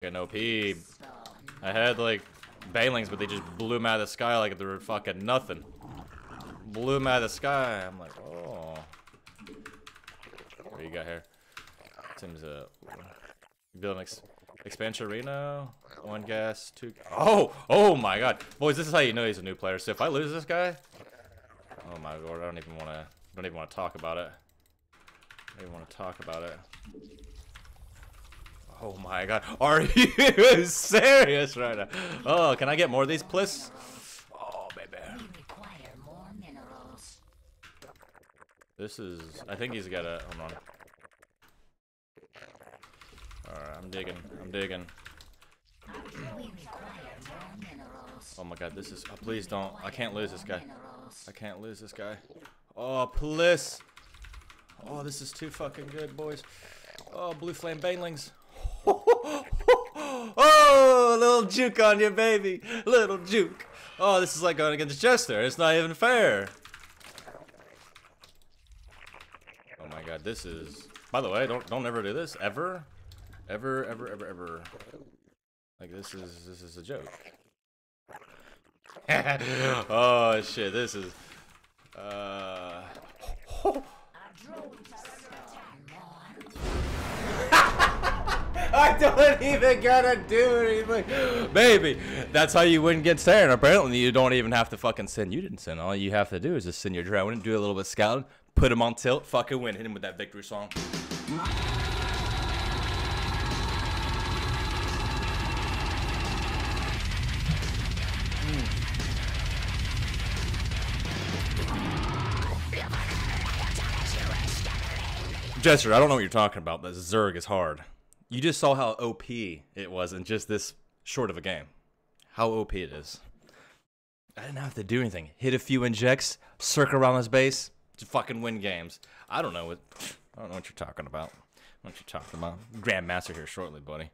Got no P. I had like Banelings, but they just blew them out of the sky like they were fucking nothing. Blew them out of the sky. I'm like, oh. What you got here? Seems uh, a building ex expansion arena. One gas, two. Oh, oh my god, boys! This is how you know he's a new player. So if I lose this guy, oh my lord, I don't even want to. Don't even want to talk about it. I don't even want to talk about it. Oh my god, are you serious right now? Oh, can I get more of these, please? Oh, baby. require more minerals. This is. I think he's got a. Hold on. Alright, I'm digging. I'm digging. We require more minerals. Oh my god, this is. Oh, please don't. I can't lose this guy. I can't lose this guy. Oh, please. Oh, this is too fucking good, boys. Oh, blue flame banelings. oh, little juke on you, baby. Little juke. Oh, this is like going against Jester. It's not even fair. Oh my god, this is. By the way, don't don't ever do this ever, ever, ever, ever, ever. Like this is this is a joke. oh shit, this is. Uh. I don't even gotta do anything. Baby, that's how you win against Terran. Apparently, you don't even have to fucking send. You didn't send. All you have to do is just send your drone, do a little bit of scouting, put him on tilt, fucking win. Hit him with that victory song. Jester, I don't know what you're talking about, but Zerg is hard. You just saw how OP it was in just this short of a game. How OP it is. I didn't have to do anything. Hit a few injects, circle around his base, to fucking win games. I don't know what I don't know what you're talking about. What you're talking about. Grandmaster here shortly, buddy.